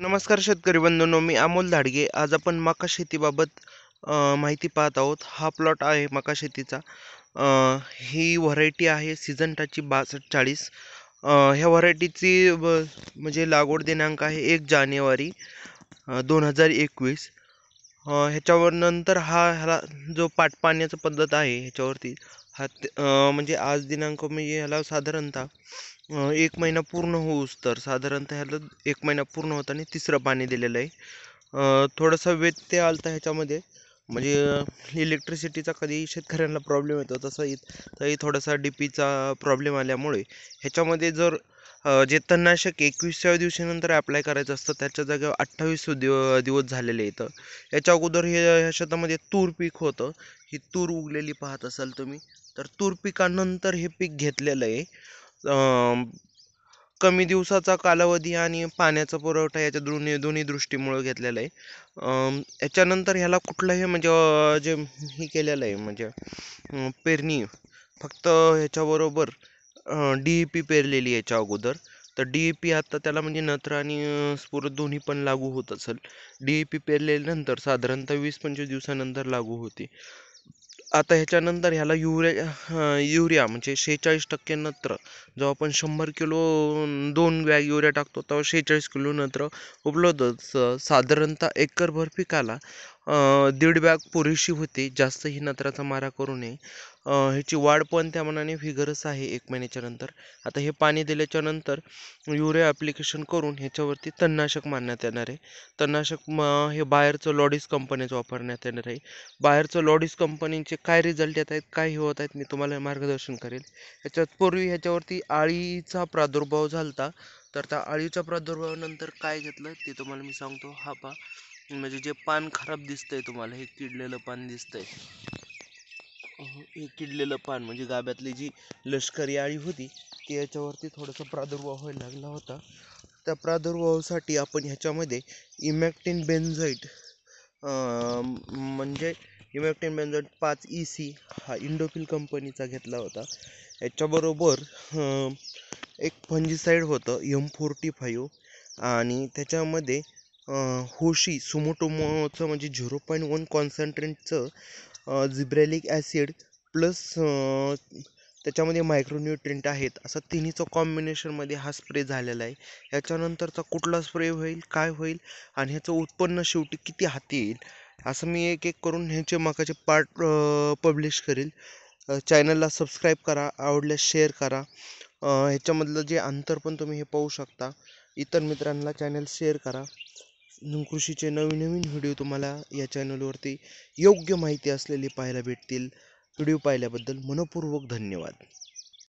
नमस्कार शेतकरी बंधूंनो मी अमोल धाडगे. आज आपण मका शेतीबाबत माहिती पाहत आहोत. हा प्लॉट आहे मका शेतीचा. ही व्हरायटी आहे सिजंटाची बासष्ट चाळीस ह्या व्हरायटीची म्हणजे लागवड दिनांक आहे एक जानेवारी दोन हजार एकवीस. ह्याच्यावर नंतर हा ह्याला जो पाटपाण्याचा पद्धत आहे ह्याच्यावरती हा ते- म्हणजे आज दिनांक म्हणजे ह्याला साधारणतः एक महिना पूर्ण होऊस तर साधारणतः ह्याला एक महिना पूर्ण होताना तिसरं पाणी दिलेलं आहे. अ, थोडासा व्यत्यय आलता ह्याच्यामध्ये म्हणजे इलेक्ट्रिसिटीचा कधी शेतकऱ्यांना प्रॉब्लेम येतो तसं इथंही थोडासा डी पीचा प्रॉब्लेम आल्यामुळे ह्याच्यामध्ये जर जे तणनाशक एकवीसाव्या दिवशीनंतर अप्लाय करायचं असतं त्याच्या जागेवर अठ्ठावीस दिव दिवस झालेले येतं याच्या अगोदर हे ह्या शेतामध्ये तूर पीक होतं. ही तूर उगलेली पाहत असाल तुम्ही. तर तूर पिकानंतर हे पीक घेतलेलं आहे. कमी दिवसाचा कालावधी आणि पाण्याचा पुरवठा याच्या दोन्ही दोन्ही दृष्टीमुळं घेतलेला आहे. याच्यानंतर ह्याला कुठलंही म्हणजे जे हे केलेलं आहे म्हणजे पेरणी फक्त ह्याच्याबरोबर डी ई पी पेरलेली याच्या अगोदर. तर डी ई पी आता त्याला म्हणजे नत्र आणि स्फुर स्फुरद दोन्ही पण लागू होत असेल. डी ई पी पेरलेल्यानंतर साधारणतः वीस पंचवीस दिवसानंतर लागू होते. आता ह्याच्यानंतर ह्याला युरिया युरिया म्हणजे शेहेचाळीस टक्के नत्र. जेव्हा आपण शंभर किलो दोन बॅग युरिया टाकतो तेव्हा शेहेचाळीस किलो नत्र उपलब्ध साधारणतः एकरभर पिकाला दीड बॅग पुरेशी होती. जास्तही नत्राचा मारा करू नये. ह्याची वाढ पण त्या मनाने फिगरच आहे एक महिन्याच्या नंतर. आता हे पाणी दिल्याच्या नंतर युरिया ॲप्लिकेशन करून ह्याच्यावरती तणनाशक मारण्यात येणार आहे. तणनाशक म हे बाहेरचं लॉडीज कंपनीचं वापरण्यात येणार आहे. बाहेरचं लॉडीज कंपनीचे काय रिझल्ट येत आहेत काय हे होत आहेत मी तुम्हाला मार्गदर्शन करेल. याच्यात पूर्वी ह्याच्यावरती आळीचा प्रादुर्भाव झाला तर त्या आळीच्या प्रादुर्भावानंतर काय घेतलं ते तुम्हाला मी सांगतो. हा पा म्हणजे जे पान खराब दिसतंय तुम्हाला हे किडलेलं पान दिसतंय. हे किडलेलं पान म्हणजे गाब्यातली जी लष्करी आळी होती ती याच्यावरती थोडासा प्रादुर्भाव व्हायला लागला होता. त्या प्रादुर्भावासाठी आपण ह्याच्यामध्ये इमॅक्टिन बेन्झाईट म्हणजे इमॅक्टिन बेन्झाईट पाच ई सी हा इंडोफिल कंपनीचा घेतला होता. याच्याबरोबर एक फंजीसाईड होतं एम फोर्टी फाईव्ह. आणि त्याच्यामध्ये होशी सुमोटोमोचं म्हणजे झिरो पॉईंट वन कॉन्सन्ट्रेटचं झिब्रॅलिक ॲसिड प्लस त्याच्यामध्ये मायक्रोन्युट्रिंट आहेत. असं तिन्हीचं कॉम्बिनेशनमध्ये हा स्प्रे झालेला आहे. याच्यानंतरचा कुठला स्प्रे होईल काय होईल आणि ह्याचं उत्पन्न शेवटी किती हाती येईल असं मी एक एक करून ह्याचे मकाचे पार्ट पब्लिश करेल. चॅनलला सबस्क्राईब करा आवडल्यास शेअर करा. ह्याच्यामधलं जे अंतर पण तुम्ही हे पाहू शकता इतर मित्रांना चॅनल शेअर करा. कृषीचे नवीन नवीन व्हिडिओ तुम्हाला या चॅनलवरती योग्य माहिती असलेली पाहायला भेटतील. व्हिडिओ पाहिल्याबद्दल मनपूर्वक धन्यवाद.